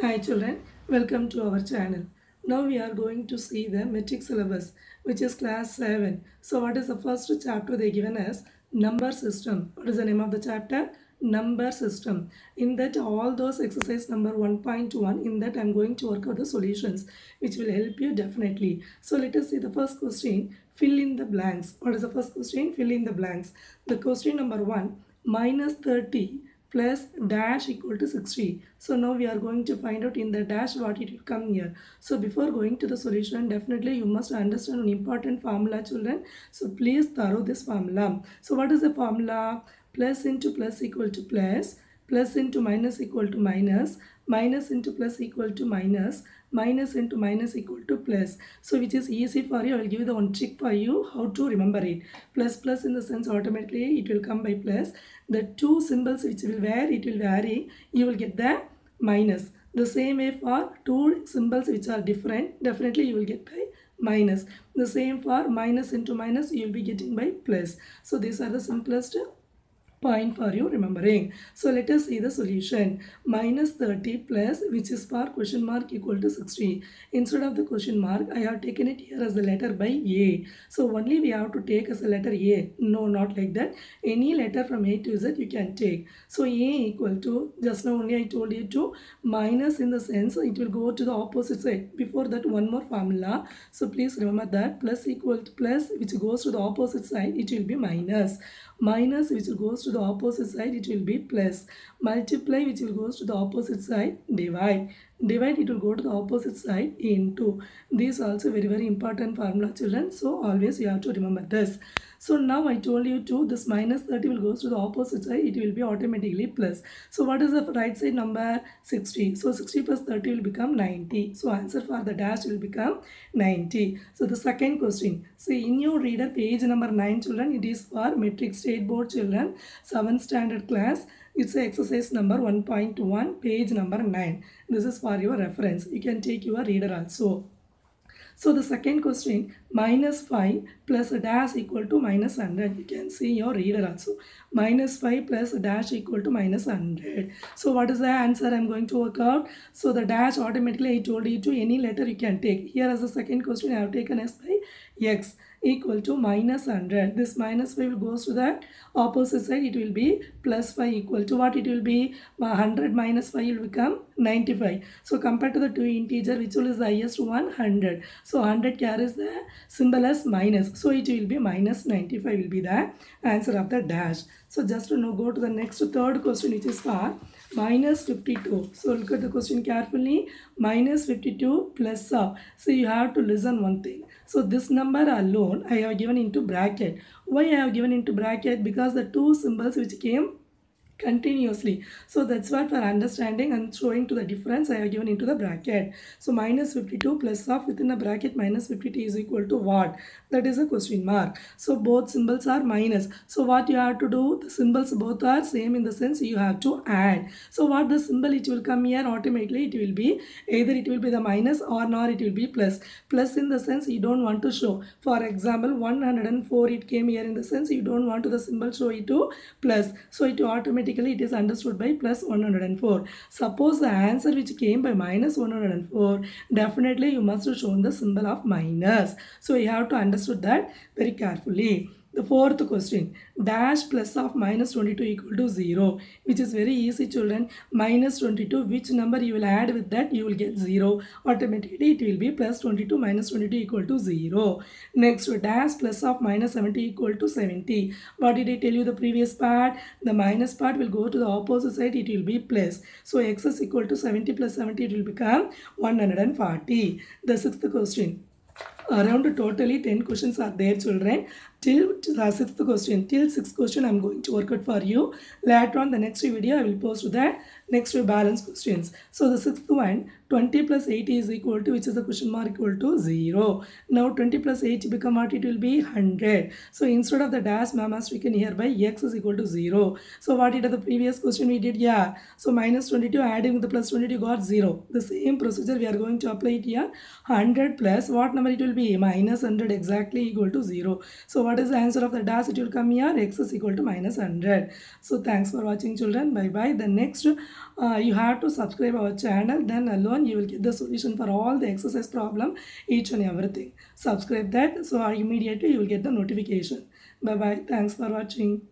Hi children, welcome to our channel. Now we are going to see the metric syllabus which is class 7. So what is the first chapter they given as number system. What is the name of the chapter? Number system. In that all those exercise number 1.1 in that I am going to work out the solutions which will help you definitely. So let us see the first question. Fill in the blanks. What is the first question? Fill in the blanks. The question number 1 minus 30 plus dash equal to 60. So now we are going to find out in the dash what it will come here. So before going to the solution, definitely you must understand an important formula children. So please thorough this formula. So what is the formula? Plus into plus equal to plus, plus into minus equal to minus, minus into plus equal to minus, minus into minus equal to plus. So which is easy for you. I will give you the one trick for you how to remember it. Plus plus in the sense automatically it will come by plus. The two symbols which will vary it will vary. You will get the minus. The same way for two symbols which are different definitely you will get by minus. The same for minus into minus you will be getting by plus. So these are the simplest point for you remembering. So let us see the solution. Minus 30 plus which is for question mark equal to 60. Instead of the question mark I have taken it here as the letter by A. So only we have to take as a letter A. No not like that. Any letter from A to Z you can take. So A equal to just now only I told you to minus in the sense it will go to the opposite side. Before that one more formula. So please remember that plus equal to plus which goes to the opposite side it will be minus minus which goes to the opposite side it will be plus. Multiply which will goes to the opposite side divide divide it will go to the opposite side into. This also very very important formula children. So always you have to remember this. So now I told you to this minus 30 will goes to the opposite side it will be automatically plus. So what is the right side number? 60 so 60 plus 30 will become 90 so answer for the dash will become 90 so the second question. See in your reader page number 9 children it is for metric state board children 7th standard class it's exercise number 1.1 page number 9 this is for your reference. You can take your reader also. So the second question minus 5 plus a dash equal to minus 100 you can see your reader also. Minus 5 plus dash equal to minus 100 so what is the answer i'm going to work out? So the dash automatically i told you to any letter you can take. Here as the second question i have taken as by x equal to minus 100. This minus 5 goes to the opposite side. It will be plus 5 equal to what it will be? Uh, 100 minus 5 will become 95. So compared to the two integer which is the highest one? 100. So 100 carries the symbol as minus. So it will be minus 95 will be the answer of the dash. So just to know go to the next third question which is for minus 52. So look at the question carefully. Minus 52 plus of. So you have to listen one thing. So this number I have given into bracket. Why I have given into bracket? Because the two symbols which came continuously. So that's what for understanding and showing to the difference I have given into the bracket. So minus 52 plus of within the bracket minus 52 is equal to what? That is a question mark. So both symbols are minus. So what you have to do? The symbols both are same in the sense you have to add. So what the symbol it will come here automatically it will be either it will be the minus or nor it will be plus. Plus in the sense you don't want to show. For example 104 it came here in the sense you don't want to the symbol show it to plus. So it automatically it is understood by plus 104. Suppose the answer which came by minus 104, definitely you must have shown the symbol of minus. So you have to understood that very carefully. The fourth question, dash plus of minus 22 equal to 0, which is very easy children. Minus 22, which number you will add with that, you will get 0. Automatically, it will be plus 22 minus 22 equal to 0. Next, dash plus of minus 70 equal to 70. What did I tell you the previous part? The minus part will go to the opposite side, it will be plus. So, x is equal to 70 plus 70, it will become 140. The sixth question around totally 10 questions are there children. Till the sixth question. Till sixth question i'm going to work out for you. Later on the next video i will post the next we balance questions. So the sixth one 20 plus 80 is equal to which is the question mark equal to 0 now 20 plus 80 become what? It will be 100 so instead of the dash ma'am has taken here by x is equal to 0 so what did the previous question we did yeah so minus 22 adding with the plus 22 got 0 the same procedure we are going to apply it here. 100 plus what number it will be? Minus 100 exactly equal to 0 so what is the answer of the dash? It will come here. X is equal to minus 100 so thanks for watching children. Bye bye the next uh, you have to subscribe our channel. Then alone you will get the solution for all the exercise problem each and everything. Subscribe that so immediately you will get the notification. Bye bye thanks for watching